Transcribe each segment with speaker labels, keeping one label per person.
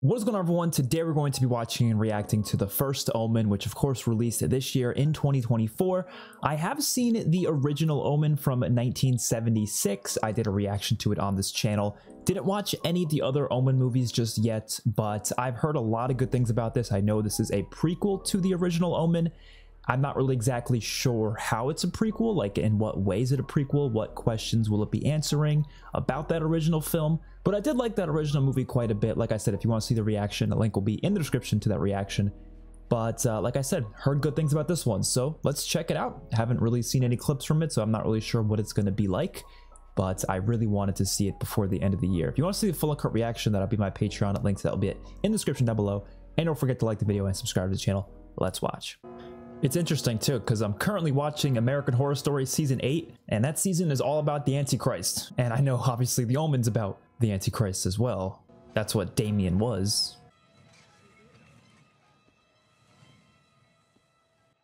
Speaker 1: What is going on everyone? Today we're going to be watching and reacting to The First Omen, which of course released this year in 2024. I have seen the original Omen from 1976. I did a reaction to it on this channel. Didn't watch any of the other Omen movies just yet, but I've heard a lot of good things about this. I know this is a prequel to the original Omen, I'm not really exactly sure how it's a prequel, like in what way is it a prequel, what questions will it be answering about that original film, but I did like that original movie quite a bit. Like I said, if you want to see the reaction, the link will be in the description to that reaction. But uh, like I said, heard good things about this one, so let's check it out. Haven't really seen any clips from it, so I'm not really sure what it's going to be like, but I really wanted to see it before the end of the year. If you want to see the full cut reaction, that'll be my Patreon. Links that will be it in the description down below. And don't forget to like the video and subscribe to the channel. Let's watch. It's interesting too, because I'm currently watching American Horror Story Season 8, and that season is all about the Antichrist. And I know obviously The Omen's about the Antichrist as well. That's what Damien was.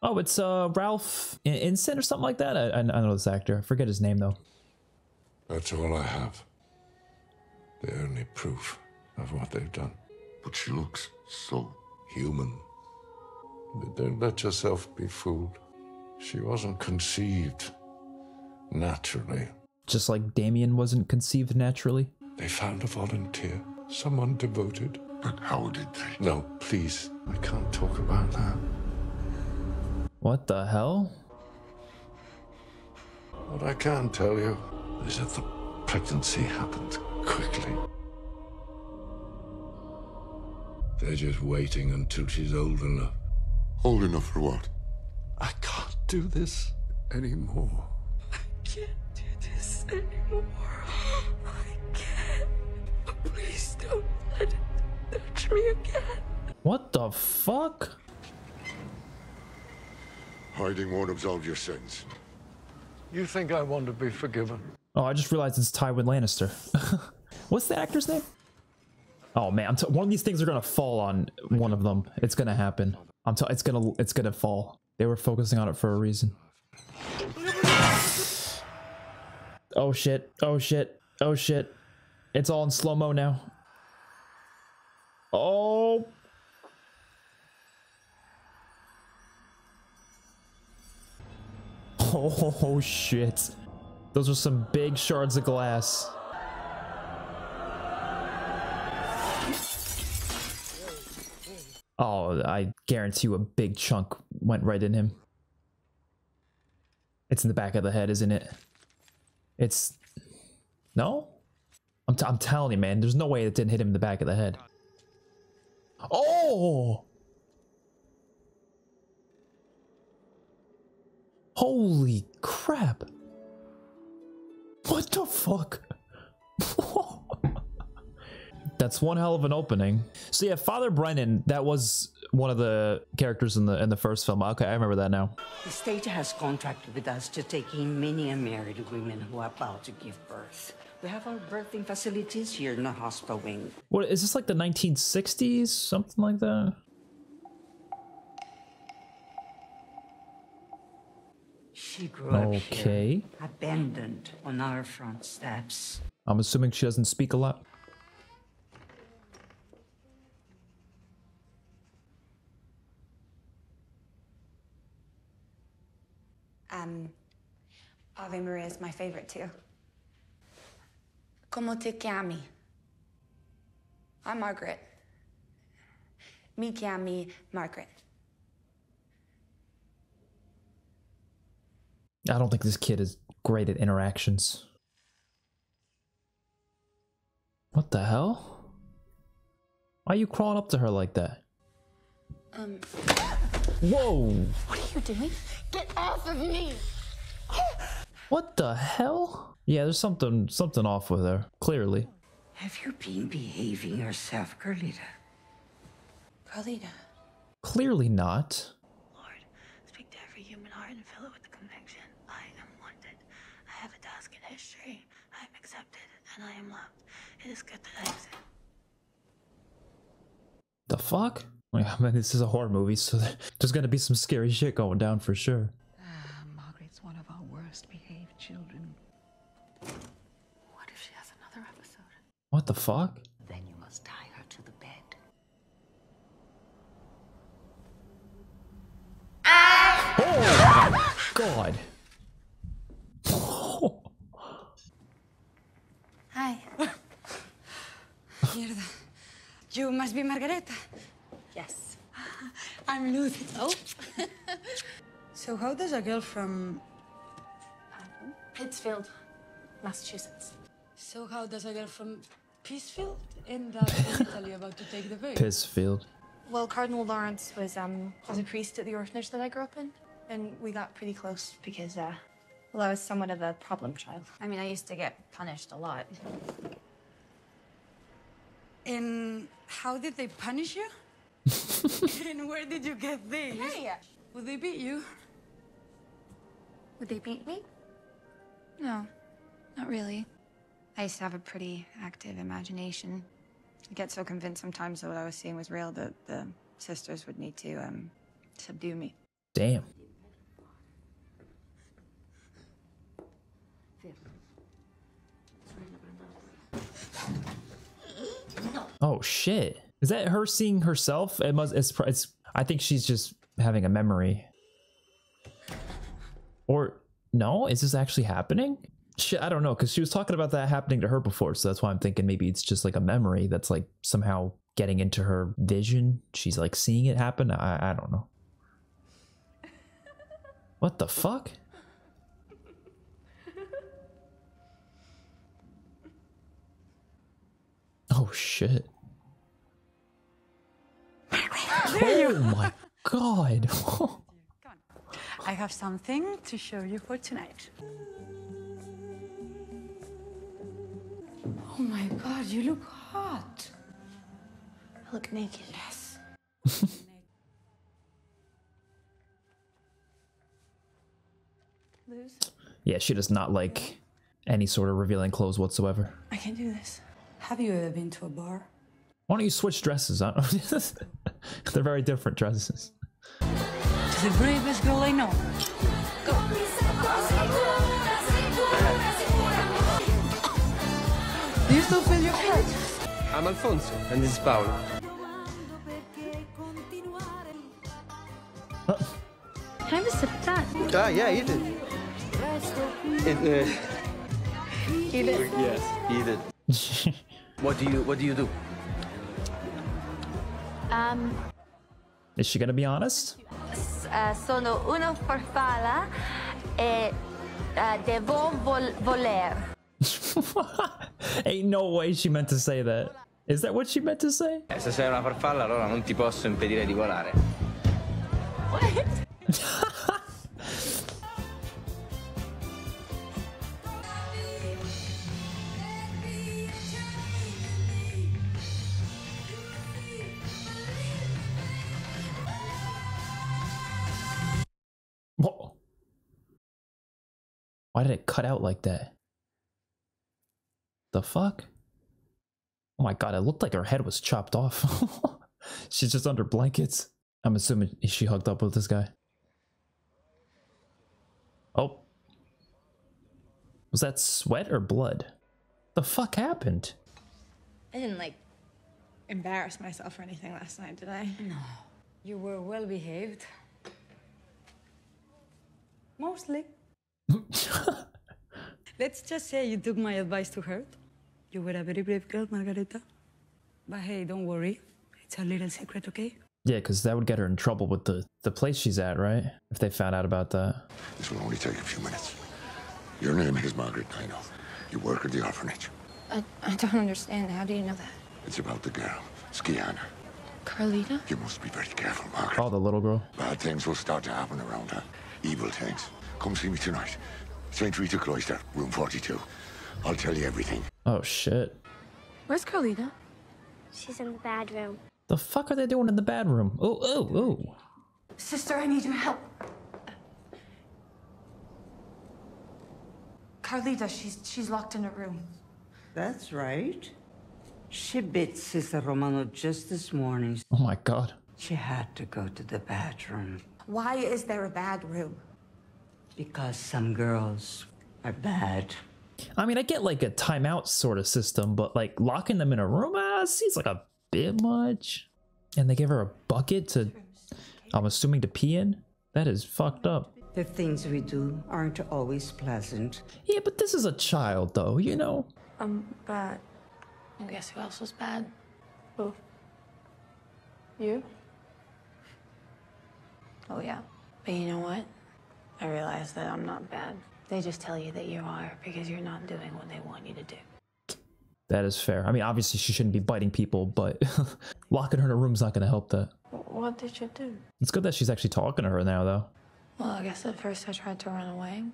Speaker 1: Oh, it's uh Ralph Ineson or something like that? I, I know this actor. I forget his name though.
Speaker 2: That's all I have. The only proof of what they've done.
Speaker 3: But she looks so
Speaker 2: human. But don't let yourself be fooled. She wasn't conceived naturally.
Speaker 1: Just like Damien wasn't conceived naturally?
Speaker 2: They found a volunteer, someone devoted.
Speaker 3: But how did they?
Speaker 2: No, please. I can't talk about that.
Speaker 1: What the hell?
Speaker 2: What I can tell you is that the pregnancy happened quickly. They're just waiting until she's old enough.
Speaker 3: Old enough for what?
Speaker 2: I can't do this anymore.
Speaker 4: I can't do this anymore. I can't. Please don't let it touch me again.
Speaker 1: What the fuck?
Speaker 3: Hiding won't absolve your sins.
Speaker 2: You think I want to be forgiven?
Speaker 1: Oh, I just realized it's Tywin Lannister. What's the actor's name? Oh man, one of these things are gonna fall on one of them. It's gonna happen. I'm t it's gonna it's gonna fall. They were focusing on it for a reason. Oh shit. Oh shit. Oh shit. It's all in slow-mo now. Oh. Oh shit. Those are some big shards of glass. I guarantee you a big chunk went right in him. It's in the back of the head, isn't it? It's... No? I'm, t I'm telling you, man, there's no way it didn't hit him in the back of the head. Oh! Holy crap! What the fuck? That's one hell of an opening. So yeah, Father Brennan, that was one of the characters in the in the first film. Okay, I remember that now.
Speaker 5: The state has contracted with us to take in many unmarried women who are about to give birth. We have our birthing facilities here in the hospital wing.
Speaker 1: What is this like the 1960s? Something like that?
Speaker 5: She grew up
Speaker 1: okay.
Speaker 5: here, abandoned on our front steps.
Speaker 1: I'm assuming she doesn't speak a lot.
Speaker 6: Um, Ave Maria is my favorite too. Como te chiami? I'm Margaret. Mi chiami Margaret.
Speaker 1: I don't think this kid is great at interactions. What the hell? Why are you crawling up to her like that?
Speaker 6: Um.
Speaker 1: Whoa!
Speaker 6: What are you doing? Get off of me!
Speaker 1: what the hell? Yeah, there's something something off with her. Clearly.
Speaker 5: Have you been behaving yourself, Carlita?
Speaker 6: Carlita.
Speaker 1: Clearly not.
Speaker 7: Lord, speak to every human heart and fill it with the conviction. I am wanted. I have a task in history. I am accepted and I am loved. It is good that I exist.
Speaker 1: The fuck? Like, I mean, this is a horror movie, so there's gonna be some scary shit going down for sure.
Speaker 8: Ah, Margaret's one of our worst behaved children.
Speaker 6: What if she has another episode?
Speaker 1: What the fuck?
Speaker 5: Then you must tie her to the bed. Ah! Oh my god. Hi. Hi.
Speaker 6: you must be Margareta.
Speaker 9: Yes.
Speaker 6: I'm Lucy. Oh. so how does a girl from
Speaker 9: Pittsfield, Massachusetts.
Speaker 6: so how does a girl from Pittsfield end up in Italy about to take the veil?
Speaker 1: Pissfield.
Speaker 9: Well, Cardinal Lawrence was um was a priest at the orphanage that I grew up in, and we got pretty close because uh, well, I was somewhat of a problem child. I mean, I used to get punished a lot.
Speaker 6: And how did they punish you? And where did you get these?
Speaker 9: Hey,
Speaker 6: Would they beat you?
Speaker 9: would they beat me? No, not really. I used to have a pretty active imagination. I get so convinced sometimes that what I was seeing was real that the sisters would need to um subdue me.
Speaker 1: Damn. Oh shit! Is that her seeing herself? It must. It's. it's I think she's just having a memory. Or no? Is this actually happening? Shit, I don't know. Because she was talking about that happening to her before, so that's why I'm thinking maybe it's just like a memory that's like somehow getting into her vision. She's like seeing it happen. I. I don't know. What the fuck? Oh shit. Oh my god.
Speaker 6: I have something to show you for tonight. Oh my god, you look hot.
Speaker 9: I look naked.
Speaker 6: Yes.
Speaker 1: Yeah, she does not like any sort of revealing clothes whatsoever.
Speaker 6: I can't do this. Have you ever been to a bar?
Speaker 1: Why don't you switch dresses? Huh? They're very different dresses.
Speaker 6: To the bravest girl I know. Do you still feel your heart?
Speaker 10: I'm Alfonso, and this is Paolo.
Speaker 9: Can I have a sip of that?
Speaker 10: Ah, yeah, eat it. It, uh,
Speaker 9: Eat it.
Speaker 10: yes, eat it. what do you What do you do?
Speaker 9: Um,
Speaker 1: Is she gonna be honest?
Speaker 11: Eh, sono una farfalla e eh, devo vol- voler.
Speaker 1: Ain't no way she meant to say that. Is that what she meant to say?
Speaker 10: Eh, se sei una farfalla, allora non ti posso impedire di volare.
Speaker 1: Whoa. Did it cut out like that? The fuck? Oh my god, it looked like her head was chopped off. She's just under blankets. I'm assuming she hooked up with this guy. Oh. Was that sweat or blood? The fuck happened?
Speaker 9: I didn't like embarrass myself or anything last night, did I?
Speaker 6: No. You were well behaved. Mostly. Let's just say you took my advice to heart. You were a very brave girl, Margareta. But hey, don't worry. It's a little secret, okay?
Speaker 1: Yeah, because that would get her in trouble with the, the place she's at, right? If they found out about that.
Speaker 3: This will only take a few minutes. Your name is Margaret Daino. You work at the orphanage.
Speaker 9: I, I don't understand. How do you know that?
Speaker 3: It's about the girl, Scianna.
Speaker 9: Carlita?
Speaker 3: You must be very careful, Margaret.
Speaker 1: Oh, the little girl.
Speaker 3: Bad things will start to happen around her. Evil things. Come see me tonight. St. Rita Cloister, room 42. I'll tell you everything.
Speaker 1: Oh shit.
Speaker 9: Where's Carlita?
Speaker 11: She's in the bedroom.
Speaker 1: The fuck are they doing in the bad room? Oh, oh, oh.
Speaker 9: Sister, I need your help. Carlita, she's she's locked in a room.
Speaker 5: That's right. She bit Sister Romano just this morning.
Speaker 1: Oh my god.
Speaker 5: She had to go to the bathroom
Speaker 9: Why is there a bad room?
Speaker 5: Because some girls are bad.
Speaker 1: I mean, I get like a timeout sort of system, but like locking them in a room ah, seems like a bit much. And they give her a bucket to, I'm assuming to pee in? That is fucked up.
Speaker 5: The things we do aren't always pleasant.
Speaker 1: Yeah, but this is a child though, you know?
Speaker 9: Um, but I guess who else was bad? Who? You? Oh, yeah. But you know what? I realize that I'm not bad. They just tell you that you are because you're not doing what they want you to do.
Speaker 1: That is fair. I mean, obviously she shouldn't be biting people, but locking her in a room's not going to help that.
Speaker 9: What did you do?
Speaker 1: It's good that she's actually talking to her now, though.
Speaker 9: Well, I guess at first I tried to run away.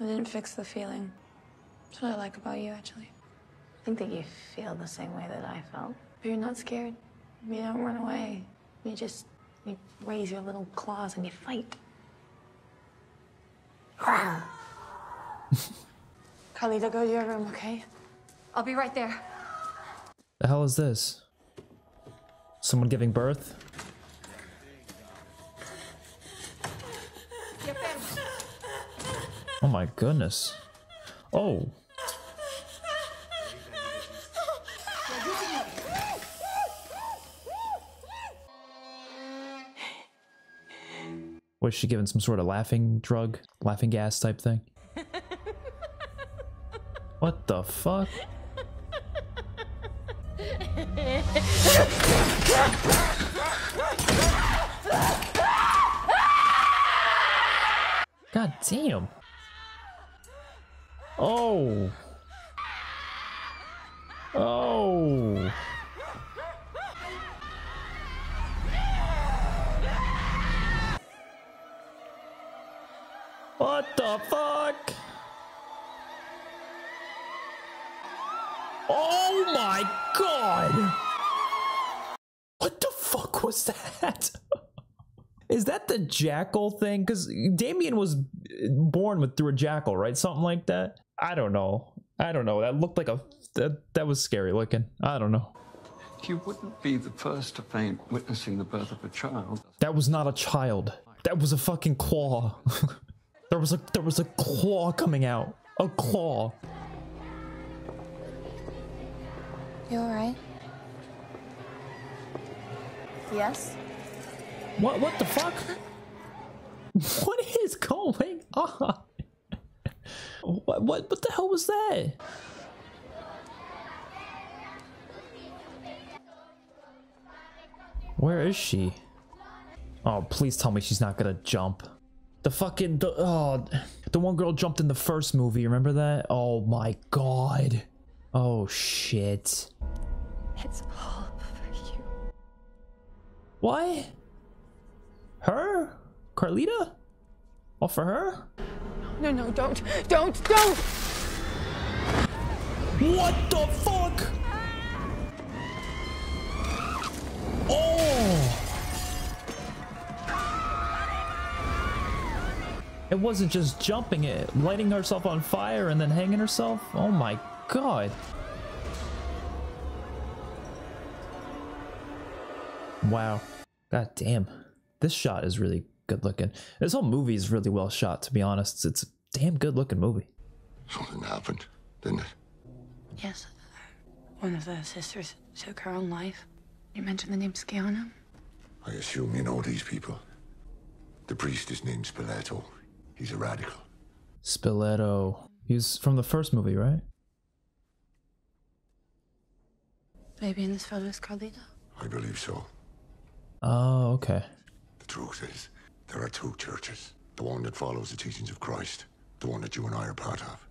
Speaker 9: I didn't fix the feeling. That's what I like about you, actually. I think that you feel the same way that I felt. But you're not scared. You don't run away. You just you raise your little claws and you fight. Carlita, go to your room, okay?
Speaker 7: I'll be right there.
Speaker 1: The hell is this? Someone giving birth? Oh my goodness. Oh. Was she given some sort of laughing drug? Laughing gas type thing? What the fuck? God damn. Oh. Oh. Jackal thing? Because Damien was born with through a jackal, right? Something like that. I don't know. I don't know. That looked like a that that was scary looking. I don't know.
Speaker 12: You wouldn't be the first to faint witnessing the birth of a child.
Speaker 1: That was not a child. That was a fucking claw. there was a there was a claw coming out. A claw.
Speaker 9: You alright? Yes?
Speaker 1: What what the fuck? What is going on? What what what the hell was that? Where is she? Oh, please tell me she's not gonna jump. The fucking the oh the one girl jumped in the first movie, remember that? Oh my god. Oh shit.
Speaker 9: It's all for you.
Speaker 1: What? Her? Carlita? All for her?
Speaker 9: No, no, don't, don't, don't!
Speaker 1: What the fuck? Oh! It wasn't just jumping it, lighting herself on fire and then hanging herself? Oh my god. Wow. God damn. This shot is really good looking. This whole movie is really well shot, to be honest. It's a damn good looking movie.
Speaker 3: Something happened, didn't it?
Speaker 9: Yes. One of the sisters took her own life. You mentioned the name Scianna?
Speaker 3: I assume you know these people. The priest is named Spiletto. He's a radical.
Speaker 1: Spiletto. He's from the first movie, right?
Speaker 9: Maybe in this photo is Carlita?
Speaker 3: I believe so.
Speaker 1: Oh, okay.
Speaker 3: The truth is, there are two churches. The one that follows the teachings of Christ, the one that you and I are part of,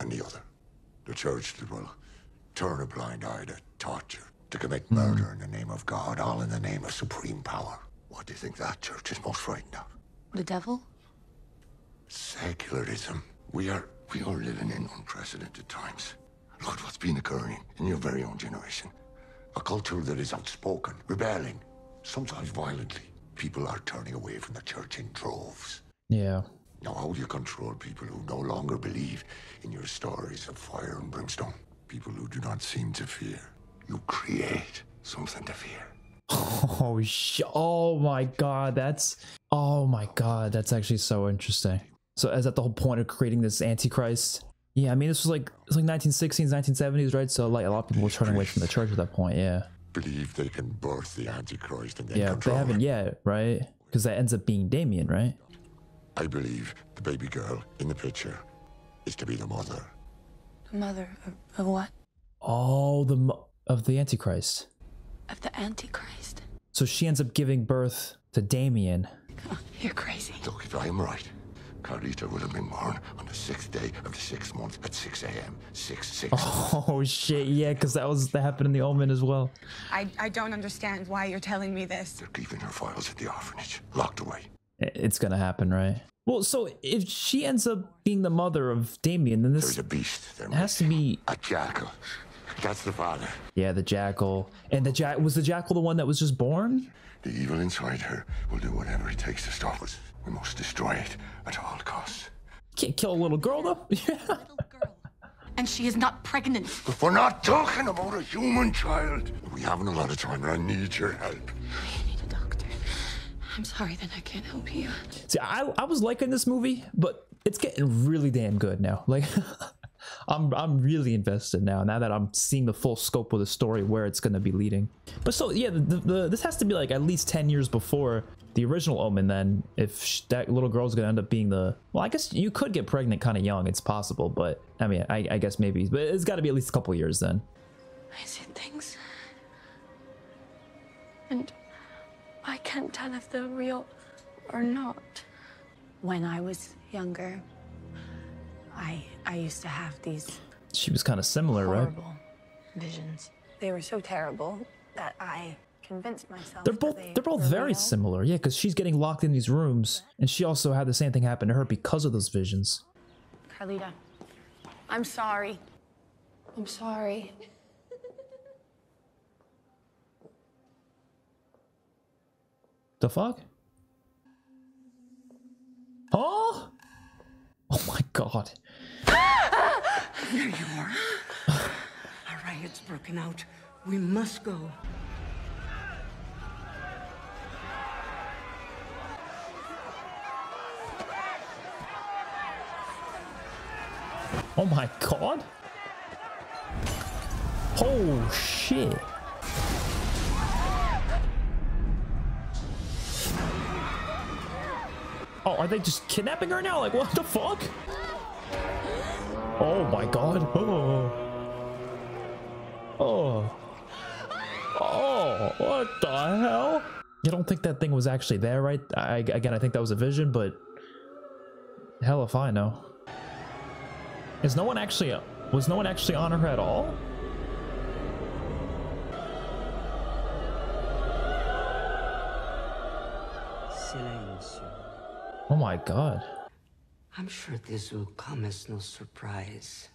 Speaker 3: and the other. The church that will turn a blind eye to torture, to commit hmm. murder in the name of God, all in the name of supreme power. What do you think that church is most frightened of?
Speaker 9: The devil?
Speaker 3: Secularism. We are we are living in unprecedented times. Look at what's been occurring in your very own generation. A culture that is outspoken, rebelling, sometimes violently. People are turning away from the church in droves.
Speaker 1: Yeah.
Speaker 3: Now, how do you control people who no longer believe in your stories of fire and brimstone? People who do not seem to fear. You create something to fear.
Speaker 1: Oh sh! Oh my god, that's oh my god, that's actually so interesting. So is that the whole point of creating this antichrist? Yeah, I mean this was like it's like 1960s, 1970s, right? So like a lot of people were turning away from the church at that point. Yeah.
Speaker 3: Believe they can birth the Antichrist and then
Speaker 1: Yeah, they haven't
Speaker 3: it.
Speaker 1: yet, right? Because that ends up being Damien, right?
Speaker 3: I believe the baby girl in the picture is to be the mother.
Speaker 9: The mother of, of what?
Speaker 1: Oh, the mo- of the antichrist.
Speaker 9: Of the Antichrist.
Speaker 1: So she ends up giving birth to Damien.
Speaker 9: You're crazy.
Speaker 3: Look, if I'm right, Carlita would have been born on the sixth day of the sixth month at 6 a.m. 6 6.
Speaker 1: Oh shit, yeah, because that was that happened in the Omen as well.
Speaker 9: I, I don't understand why you're telling me this.
Speaker 3: They're keeping her files at the orphanage, locked away.
Speaker 1: It's gonna happen, right? Well, so if she ends up being the mother of Damien, then this
Speaker 3: There's a beast there.
Speaker 1: it has to be
Speaker 3: A jackal. That's the father.
Speaker 1: yeah, the jackal. And the jack was the jackal the one that was just born?
Speaker 3: The evil inside her will do whatever it takes to stop us. We must destroy it at all costs.
Speaker 1: Can't kill a little girl though. Yeah.
Speaker 9: And she is not pregnant.
Speaker 3: But we're not talking about a human child. We haven't a lot of time, and I need your help. I need a doctor.
Speaker 9: I'm sorry that I can't help you.
Speaker 1: See, I I was liking this movie, but it's getting really damn good now. Like I'm I'm really invested now. Now that I'm seeing the full scope of the story, where it's gonna be leading. But so yeah, the, the, this has to be like at least ten years before the original Omen. Then, if that little girl's gonna end up being the well, I guess you could get pregnant kind of young. It's possible, but I mean, I, I guess maybe, but it's got to be at least a couple years then.
Speaker 9: I see things. And I can't tell if they're real or not. When I was younger, I I used to have these
Speaker 1: She was kind of similar, right?
Speaker 9: horrible visions. They were so terrible that I convinced myself
Speaker 1: They're both
Speaker 9: they
Speaker 1: they're both
Speaker 9: were
Speaker 1: very
Speaker 9: real.
Speaker 1: similar, yeah, because she's getting locked in these rooms, and she also had the same thing happen to her because of those visions.
Speaker 9: Carlita, I'm sorry. I'm sorry.
Speaker 1: The fuck? Oh! Oh my god.
Speaker 5: There you are. A riot's broken out. We must go.
Speaker 1: Oh my god. Oh shit. Oh, are they just kidnapping her now? Like, what the fuck? Oh my god. Oh. Oh. Oh, what the hell? You don't think that thing was actually there, right? I, again, I think that was a vision, but hell if I know. Is no one actually was no one actually on her at all?
Speaker 5: Silencio.
Speaker 1: Oh my god.
Speaker 5: I'm sure this will come as no surprise,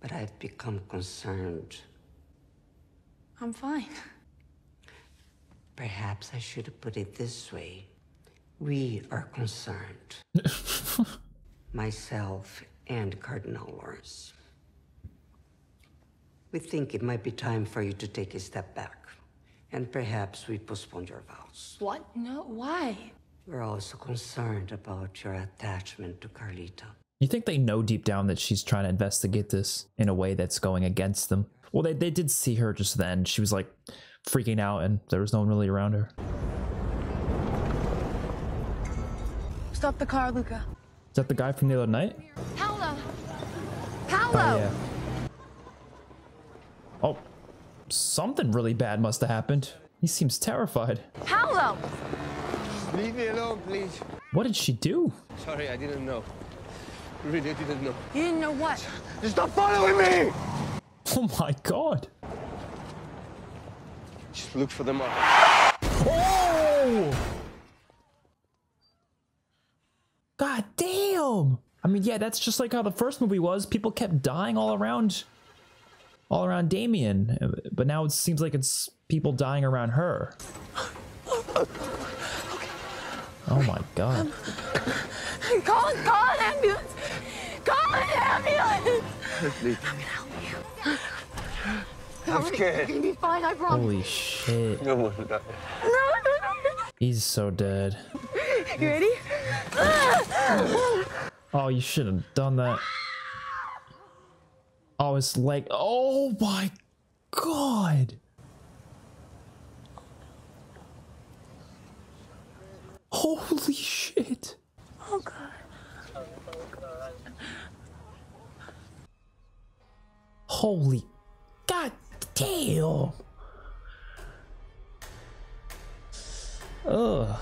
Speaker 5: but I've become concerned.
Speaker 9: I'm fine.
Speaker 5: Perhaps I should have put it this way. We are concerned. Myself and Cardinal Lawrence. We think it might be time for you to take a step back. And perhaps we postpone your vows.
Speaker 9: What? No, why?
Speaker 5: We're also concerned about your attachment to Carlita.
Speaker 1: You think they know deep down that she's trying to investigate this in a way that's going against them? Well, they, they did see her just then. She was like freaking out and there was no one really around her.
Speaker 9: Stop the car, Luca.
Speaker 1: Is that the guy from the other night?
Speaker 9: Paolo!
Speaker 1: Oh, yeah. Oh, something really bad must have happened. He seems terrified.
Speaker 9: Paolo!
Speaker 13: Leave me alone, please.
Speaker 1: What did she do?
Speaker 13: Sorry, I didn't know. Really, I didn't know.
Speaker 9: You didn't know what?
Speaker 13: Stop following me!
Speaker 1: Oh my god.
Speaker 13: Just look for them up.
Speaker 1: Oh! God damn! I mean, yeah, that's just like how the first movie was. People kept dying all around, all around Damien, but now it seems like it's people dying around her. Oh my god!
Speaker 9: Call, call an ambulance! Call an ambulance!
Speaker 13: Please.
Speaker 9: I'm gonna
Speaker 13: scared.
Speaker 9: You're gonna be fine, I promise.
Speaker 1: Holy shit!
Speaker 13: No one died.
Speaker 9: No, no, no,
Speaker 1: He's so dead.
Speaker 9: You ready?
Speaker 1: Oh, you should have done that. Oh, his leg. Oh my god! Holy shit!
Speaker 9: Oh, God.
Speaker 1: Holy god damn! Ugh.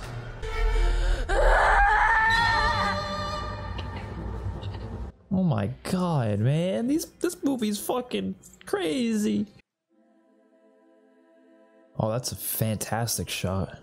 Speaker 1: Oh my god, man. These this movie's fucking crazy. Oh, that's a fantastic shot.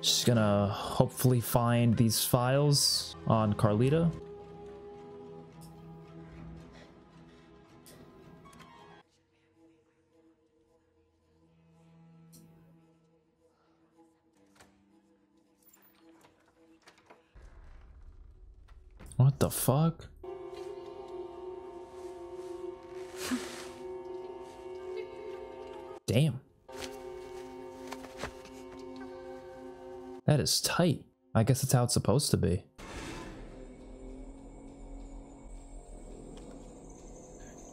Speaker 1: She's gonna hopefully find these files on Carlita. What the fuck? Damn. That is tight. I guess that's how it's supposed to be.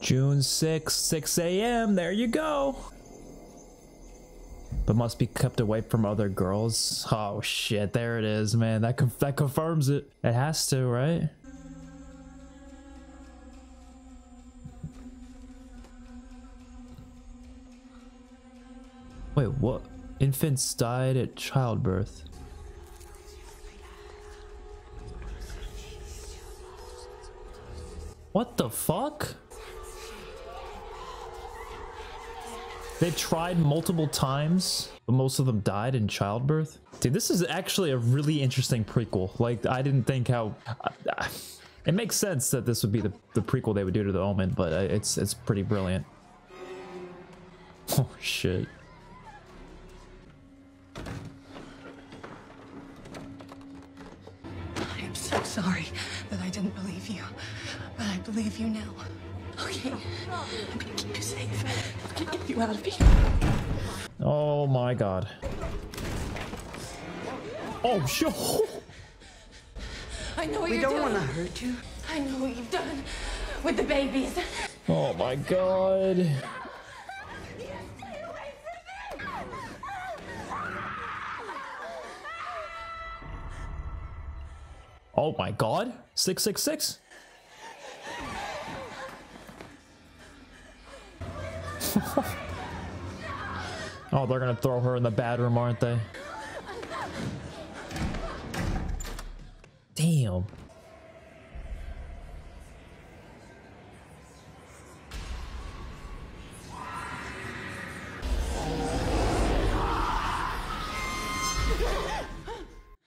Speaker 1: June 6, 6 a.m. There you go. But must be kept away from other girls. Oh shit, there it is, man. That conf that confirms it. It has to, right? Wait, what? Infants died at childbirth. What the fuck? They tried multiple times, but most of them died in childbirth. Dude, this is actually a really interesting prequel. Like, I didn't think how... Uh, it makes sense that this would be the, the prequel they would do to The Omen, but it's, it's pretty brilliant. Oh, shit.
Speaker 8: But I believe you now. Okay, I'm gonna keep you safe. I'm gonna get you out of here.
Speaker 1: Oh my god. Oh shit.
Speaker 8: I know what
Speaker 5: We
Speaker 8: you're
Speaker 5: don't
Speaker 8: doing.
Speaker 5: want to hurt you.
Speaker 8: I know what you've done with the babies.
Speaker 1: Oh my god. Oh my god. 666? oh, they're gonna throw her in the bad room, aren't they? Damn.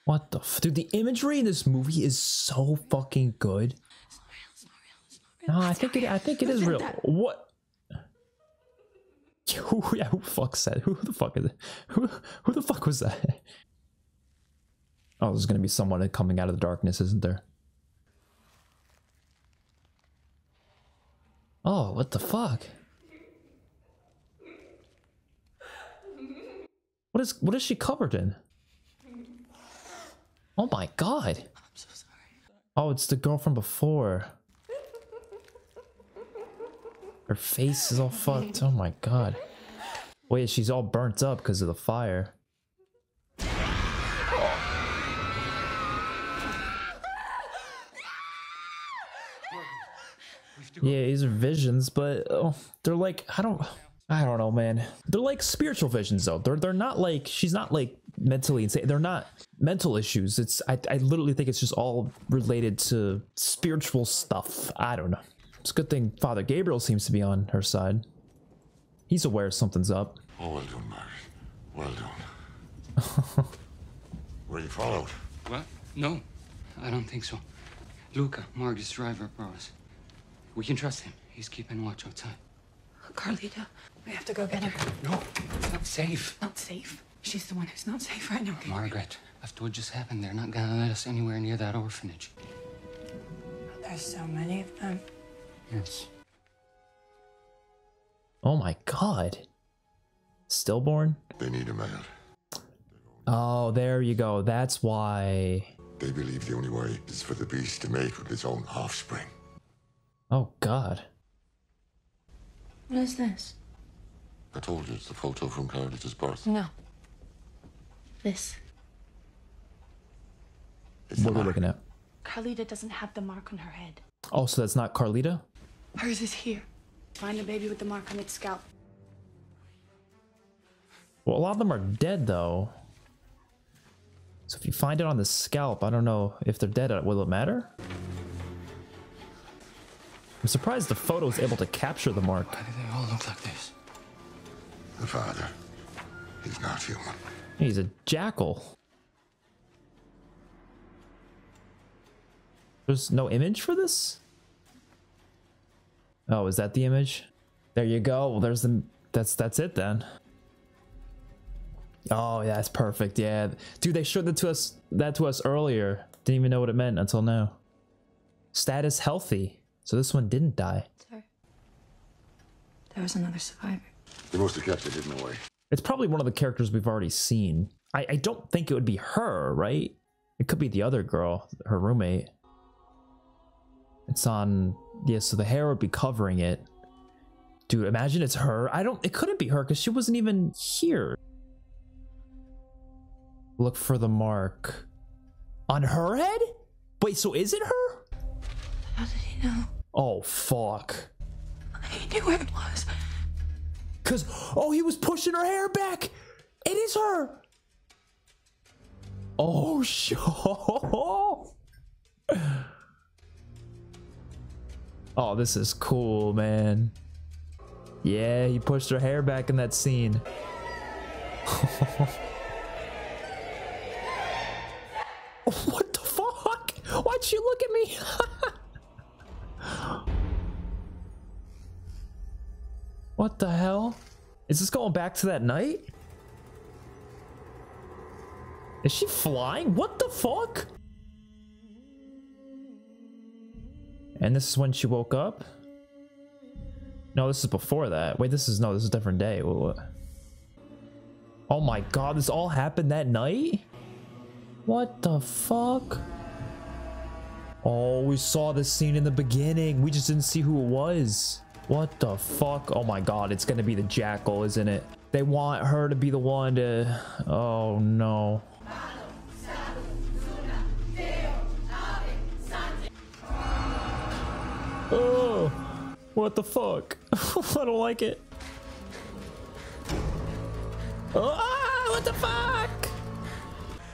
Speaker 1: What the f- dude? The imagery in this movie is so fucking good. No, I think it. I think it is real. What? Who? Yeah, who fucks that? Who the fuck is it? Who? Who the fuck was that? Oh, there's gonna be someone coming out of the darkness, isn't there? Oh, what the fuck? What is what is she covered in? Oh my god. I'm so sorry. Oh, it's the girl from before. Her face is all fucked. Oh my god. Wait, she's all burnt up because of the fire. Yeah, these are visions, but oh, they're like I don't I don't know, man. They're like spiritual visions though. They're they're not like she's not like mentally insane. They're not mental issues. It's I I literally think it's just all related to spiritual stuff. I don't know. It's a good thing Father Gabriel seems to be on her side. He's aware something's up.
Speaker 3: Oh, well done, Margaret. Well done. Were you followed?
Speaker 14: What? No, I don't think so. Luca, Margaret's driver, brought us. We can trust him. He's keeping watch outside.
Speaker 8: Carlita, we have to go get her.
Speaker 14: No, it's not safe.
Speaker 8: Not safe. She's the one who's not safe right now.
Speaker 14: Margaret, after what just happened, they're not gonna let us anywhere near that orphanage.
Speaker 8: There's so many of them.
Speaker 14: Yes.
Speaker 1: Oh my god. Stillborn?
Speaker 3: They need a male.
Speaker 1: Oh, there you go. That's why.
Speaker 3: They believe the only way is for the beast to mate with its own offspring.
Speaker 1: Oh god.
Speaker 9: What is this?
Speaker 3: I told you it's the photo from Carlita's birth.
Speaker 9: No.
Speaker 8: this?
Speaker 1: what are we looking at?
Speaker 8: Carlita doesn't have the mark on her head.
Speaker 1: Oh, so that's not Carlita?
Speaker 8: Hers is here. Find the baby with the mark on its scalp.
Speaker 1: Well, a lot of them are dead though. So if you find it on the scalp, I don't know if they're dead. Uh, will it matter? I'm surprised the photo is able to capture the mark.
Speaker 14: Why do they all look like this?
Speaker 3: The father, he's not human.
Speaker 1: He's a jackal. There's no image for this? Oh, is that the image? There you go. Well, there's the that's that's it then. Oh, yeah, that's perfect. Yeah. Dude, they showed that to us that to us earlier. Didn't even know what it meant until now. Status healthy. So this one didn't die.
Speaker 9: Sir, there was another survivor.
Speaker 3: They must have kept it hidden away.
Speaker 1: It's probably one of the characters we've already seen. I, I don't think it would be her, right? It could be the other girl, her roommate. It's on yeah, so the hair would be covering it. Dude, imagine it's her. I don't it couldn't be her because she wasn't even here. Look for the mark. On her head? Wait, so is it her?
Speaker 8: How did he know?
Speaker 1: Oh fuck.
Speaker 8: He knew where it was.
Speaker 1: Cause oh he was pushing her hair back. It is her. Oh shit. Oh, this is cool, man. Yeah, he pushed her hair back in that scene. what the fuck? Why'd she look at me? what the hell? Is this going back to that night? Is she flying? What the fuck? And this is when she woke up? No, this is before that. Wait, this is no, this is a different day. What, what? Oh my god, this all happened that night? What the fuck? Oh, we saw this scene in the beginning. We just didn't see who it was. What the fuck? Oh my god, it's gonna be the jackal, isn't it? They want her to be the one to... Oh no. Oh, what the fuck? I don't like it. Ah, what the fuck?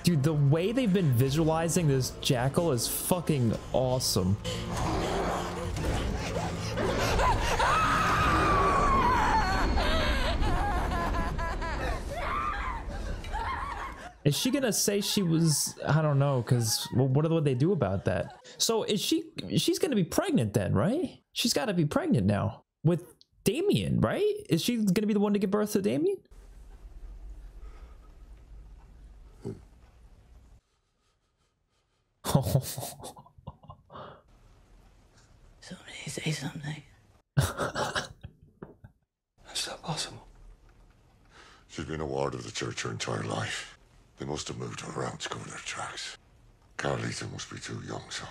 Speaker 1: Dude, the way they've been visualizing this jackal is fucking awesome. Is she gonna say she was? I don't know, cause well, what would they do about that? So is she? She's gonna be pregnant then, right? She's got to be pregnant now with Damien, right? Is she gonna be the one to give birth to Damien?
Speaker 5: Somebody say something.
Speaker 12: Is that possible?
Speaker 3: She's been a ward of the church her entire life. They must have moved her around to cover their tracks. Carlita must be too young, so.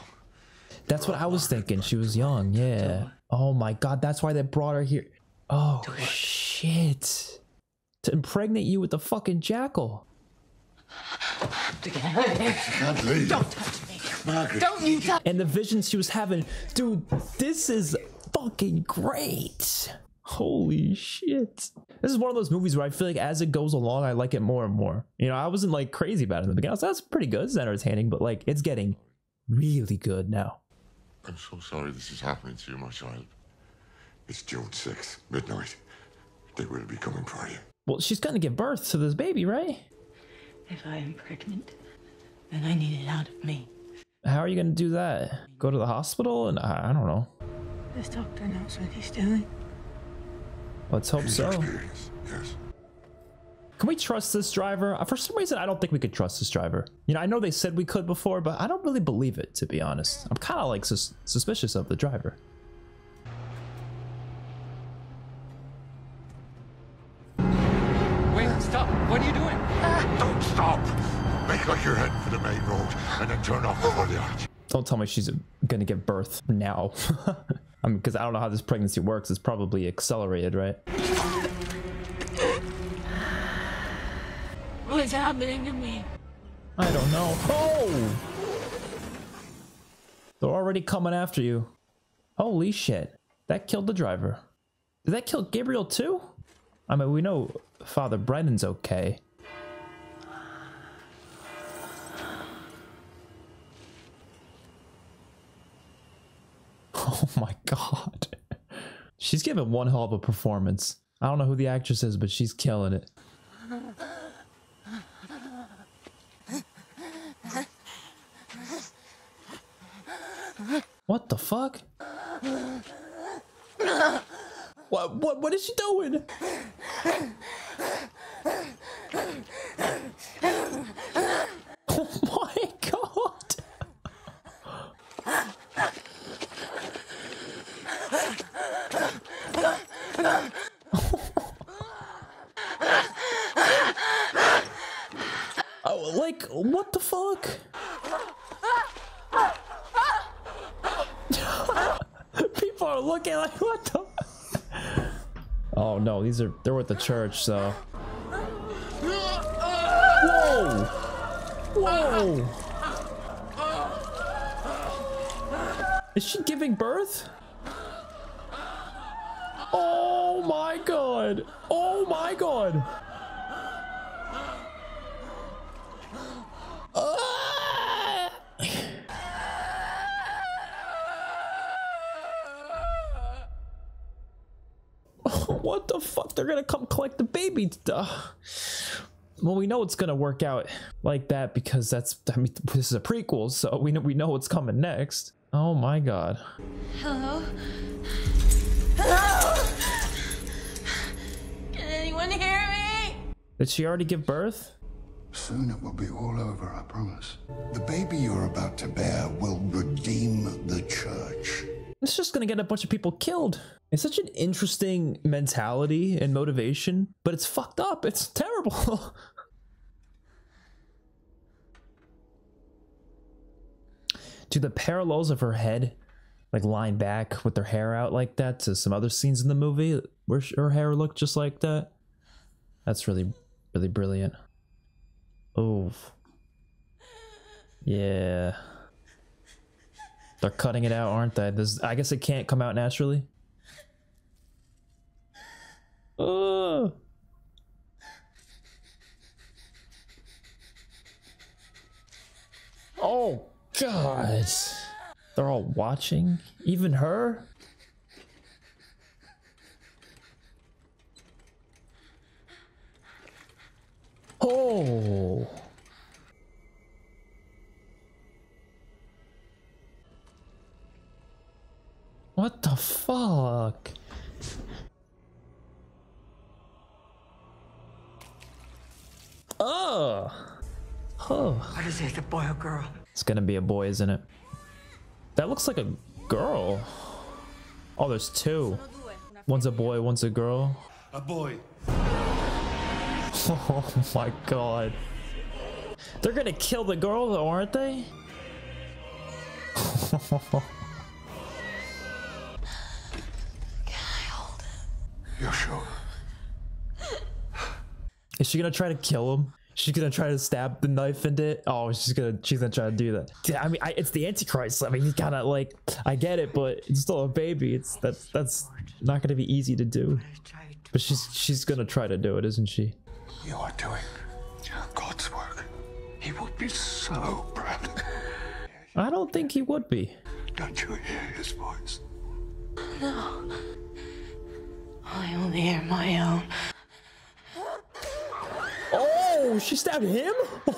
Speaker 1: That's what I was thinking. She was young, yeah. Oh my god, that's why they brought her here. Oh shit. To impregnate you with the fucking jackal.
Speaker 3: can't leave.
Speaker 8: Don't touch me.
Speaker 3: Margaret.
Speaker 8: Don't you touch
Speaker 1: And the visions she was having, dude, this is fucking great. Holy shit. This is one of those movies where I feel like as it goes along, I like it more and more. You know, I wasn't like crazy about it in the beginning. I was, That's pretty good. It's entertaining, but like it's getting really good now.
Speaker 3: I'm so sorry this is happening to you, my child. It's June 6th, midnight. They will be coming for you.
Speaker 1: Well, she's gonna give birth to this baby, right?
Speaker 5: If I am pregnant, then I need it out of me.
Speaker 1: How are you gonna do that? Go to the hospital? And I, I don't know.
Speaker 8: This doctor knows what he's doing.
Speaker 1: Let's hope so.
Speaker 3: Yes.
Speaker 1: Can we trust this driver? Uh, For some reason, I don't think we could trust this driver. You know, I know they said we could before, but I don't really believe it, to be honest. I'm kind of like sus suspicious of the driver.
Speaker 12: Wait, stop. What are you doing?
Speaker 3: Don't stop! Make like you're heading for the main road and then turn off before the arch.
Speaker 1: Don't tell me she's gonna give birth now. I mean, because I don't know how this pregnancy works. It's probably accelerated, right?
Speaker 8: What's happening to me?
Speaker 1: I don't know. Oh! They're already coming after you. Holy shit. That killed the driver. Did that kill Gabriel too? I mean, we know Father Brennan's okay. My god. She's giving one hell of a performance. I don't know who the actress is, but she's killing it. What the fuck? What what what is she doing? Like what the fuck? People are looking like what the Oh no, these are they're with the church, so Whoa! Whoa! Is she giving birth? Oh my god! Oh my god! Ah! What? They're gonna come collect the baby. Duh. Well, we know it's gonna work out like that because that's. I mean, this is a prequel, so we know we know what's coming next. Oh my god.
Speaker 8: Hello? Hello? Can anyone hear me?
Speaker 1: Did she already give birth?
Speaker 3: Soon it will be all over, I promise. The baby you're about to bear will redeem the church.
Speaker 1: It's just gonna get a bunch of people killed. It's such an interesting mentality and motivation, but it's fucked up. It's terrible. Do the parallels of her head like line back with her hair out like that to some other scenes in the movie where her hair looked just like that? That's really, really brilliant. Oh. Yeah. They're cutting it out, aren't they? This, I guess it can't come out naturally. Oh. Oh God. They're all watching? Even her? Oh. What the fuck? Oh. Oh.
Speaker 5: What is it, a boy or girl?
Speaker 1: It's gonna be a boy, isn't it? That looks like a girl. Oh, there's two. One's a boy, one's a girl.
Speaker 15: A boy.
Speaker 1: Oh my god. They're gonna kill the girl though, aren't they?
Speaker 3: You're sure?
Speaker 1: Is she gonna try to kill him? She's gonna try to stab the knife into it. Oh, she's gonna she's gonna try to do that. Yeah, I mean, I, it's the Antichrist. I mean, he's gotta like, I get it, but it's still a baby. It's that's that's not gonna be easy to do. But she's she's gonna try to do it, isn't she?
Speaker 3: You are doing God's work. He will be so proud.
Speaker 1: I don't think he would be.
Speaker 3: Don't you hear his voice?
Speaker 8: No. I only hear my own.
Speaker 1: Oh, she stabbed him?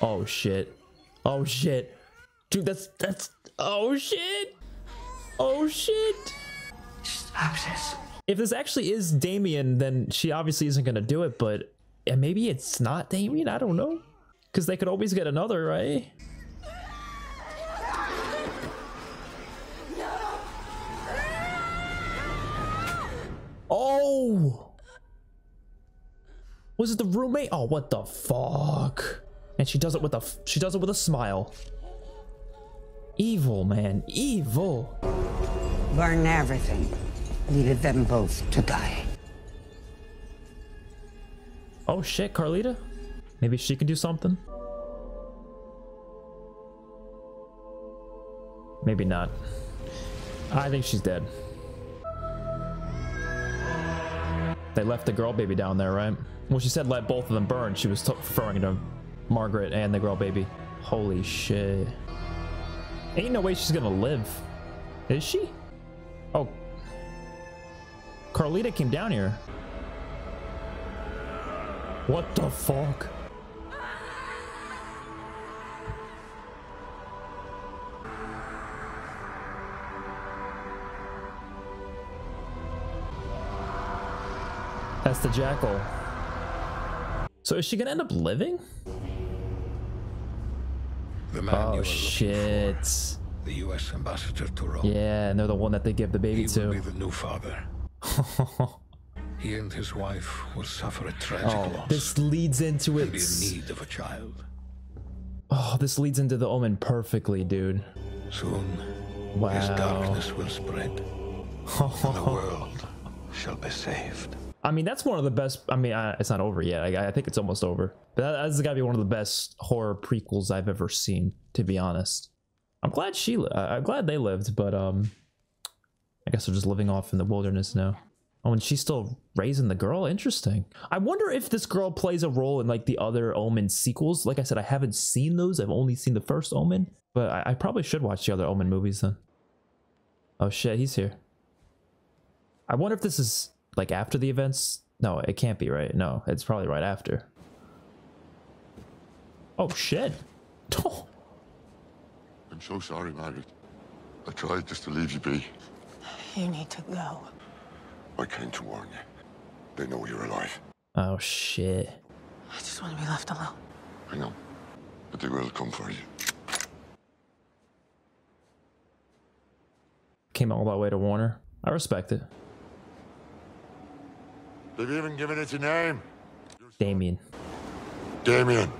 Speaker 1: oh shit. Oh shit. Dude, that's that's oh shit. Oh shit.
Speaker 5: Stop this.
Speaker 1: If this actually is Damien, then she obviously isn't gonna do it, but and maybe it's not Damien, I don't know. Cause they could always get another, right? Oh! Was it the roommate? Oh, what the fuck? And she does it with a she does it with a smile. Evil, man. Evil.
Speaker 5: Burn everything. Needed them both to die.
Speaker 1: Oh shit, Carlita? Maybe she can do something? Maybe not. I think she's dead. They left the girl baby down there, right? Well, she said let both of them burn. She was referring to Margaret and the girl baby. Holy shit. Ain't no way she's gonna live. Is she? Oh. Carlita came down here. What the fuck? That's the jackal. So is she gonna end up living?
Speaker 2: The man oh, you
Speaker 1: Oh shit.
Speaker 2: the U.S. ambassador to Rome.
Speaker 1: Yeah, and they're the one that they give the baby
Speaker 2: he
Speaker 1: to.
Speaker 2: will be the new father. he and his wife will suffer a tragic
Speaker 1: Oh,
Speaker 2: loss.
Speaker 1: this leads into it.
Speaker 2: in need of a child.
Speaker 1: Oh, this leads into the omen perfectly, dude.
Speaker 2: Soon,
Speaker 1: Wow.
Speaker 2: his darkness will spread, and the world shall be saved.
Speaker 1: I mean, that's one of the best. I mean, I, it's not over yet. I, I think it's almost over. But that, that's got to be one of the best horror prequels I've ever seen, to be honest. I'm glad she. li- I'm glad they lived, but um, I guess they're just living off in the wilderness now. Oh, and she's still raising the girl. Interesting. I wonder if this girl plays a role in like the other Omen sequels. Like I said, I haven't seen those. I've only seen the first Omen, but I, I probably should watch the other Omen movies then. Oh shit, he's here. I wonder if this is like after the events. No, it can't be right. No, it's probably right after. Oh shit.
Speaker 3: I'm so sorry, Margaret. I tried just to leave you be.
Speaker 8: You need to go.
Speaker 3: I came to warn you. They know you're alive.
Speaker 1: Oh shit.
Speaker 8: I just want to be left alone.
Speaker 3: I know. But they will come for you.
Speaker 1: Came all that way to Warner. I respect it.
Speaker 3: They've even given it a name.
Speaker 1: Damien.
Speaker 3: Damien.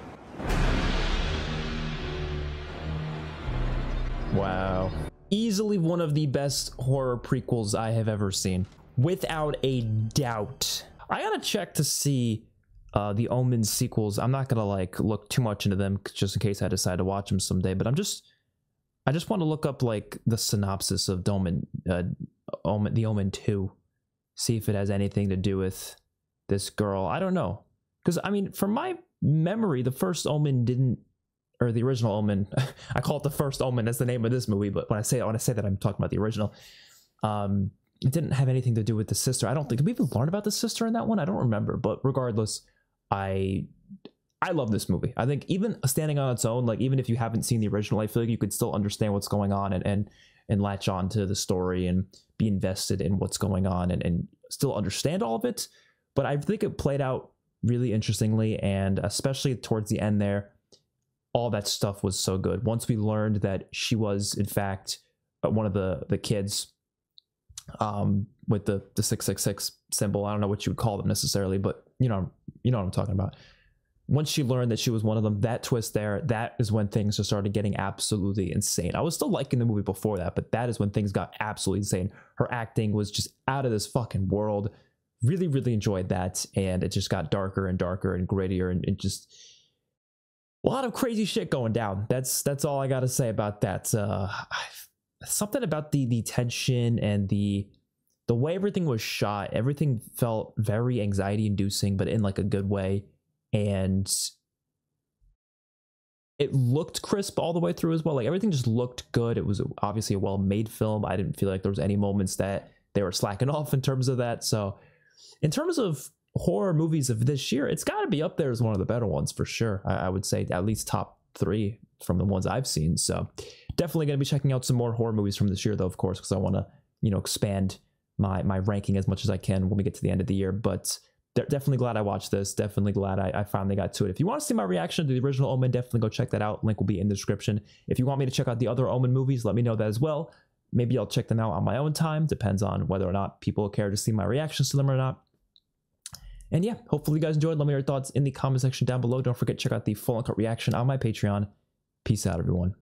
Speaker 1: Wow. Easily one of the best horror prequels I have ever seen. Without a doubt. I gotta check to see uh, the Omen sequels. I'm not gonna like look too much into them just in case I decide to watch them someday, but I'm just I just want to look up like the synopsis of Omen, uh, Omen, the Omen 2. See if it has anything to do with this girl. I don't know. Because, I mean, from my memory, the first Omen didn't, or the original Omen, I call it the first Omen, that's the name of this movie, but when I say when I say that, I'm talking about the original. Um, it didn't have anything to do with the sister. I don't think, did we even learn about the sister in that one? I don't remember, but regardless, I I love this movie. I think even standing on its own, like even if you haven't seen the original, I feel like you could still understand what's going on and and, and latch on to the story and be invested in what's going on and, and still understand all of it. But I think it played out really interestingly, and especially towards the end there, all that stuff was so good. Once we learned that she was in fact uh, one of the the kids um with the the 666 symbol. I don't know what you would call them necessarily but you know you know what i'm talking about. Once she learned that she was one of them that twist there that is when things just started getting absolutely insane. I was still liking the movie before that but that is when things got absolutely insane. Her acting was just out of this fucking world. Really really enjoyed that and it just got darker and darker and grittier and it just a lot of crazy shit going down. That's that's all i gotta say about that. Uh something about the the tension and the the way everything was shot everything felt very anxiety inducing but in like a good way. And it looked crisp all the way through as well. Like everything just looked good. It was obviously a well made film. I didn't feel like there was any moments that they were slacking off in terms of that. So in terms of horror movies of this year it's got to be up there as one of the better ones for sure. I, I would say at least top three from the ones i've seen. So definitely going to be checking out some more horror movies from this year though of course because i want to you know expand my my ranking as much as i can when we get to the end of the year but de- definitely glad i watched this definitely glad I, I finally got to it if you want to see my reaction to the original omen definitely go check that out link will be in the description if you want me to check out the other omen movies let me know that as well maybe i'll check them out on my own time depends on whether or not people care to see my reactions to them or not and yeah, hopefully you guys enjoyed. Let me know your thoughts in the comment section down below. Don't forget to check out the full uncut reaction on my Patreon. Peace out, everyone.